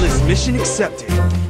Mission accepted.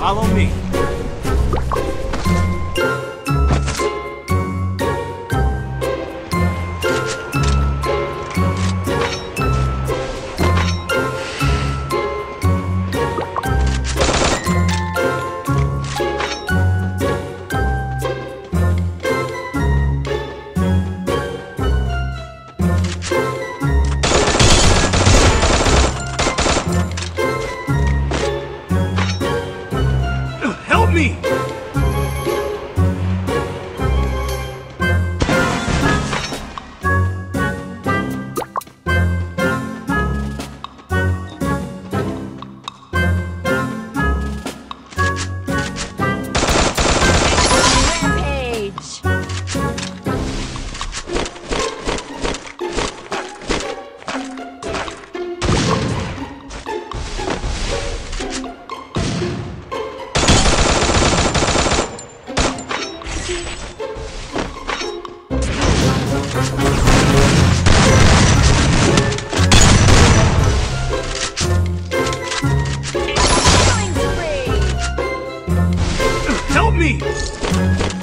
Follow me. Me! Killing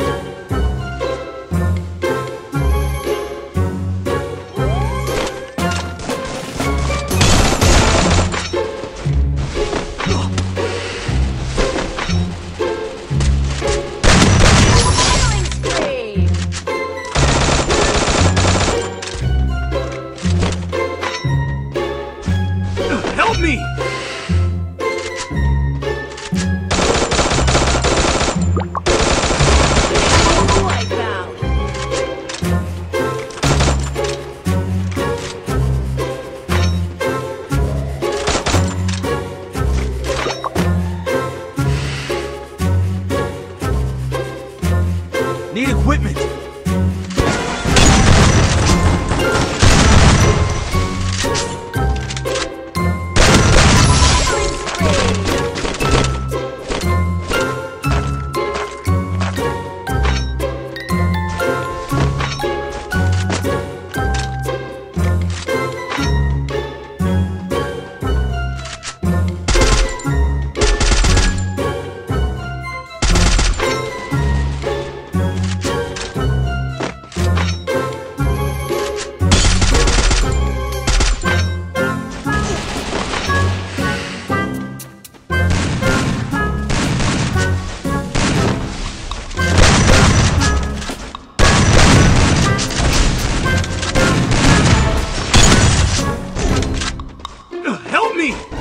me!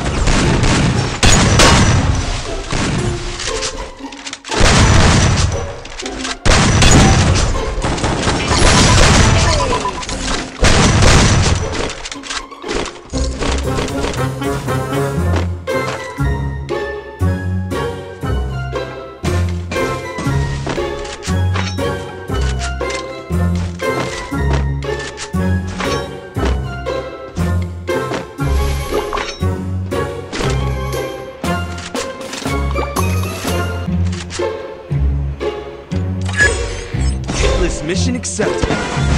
Mission accepted.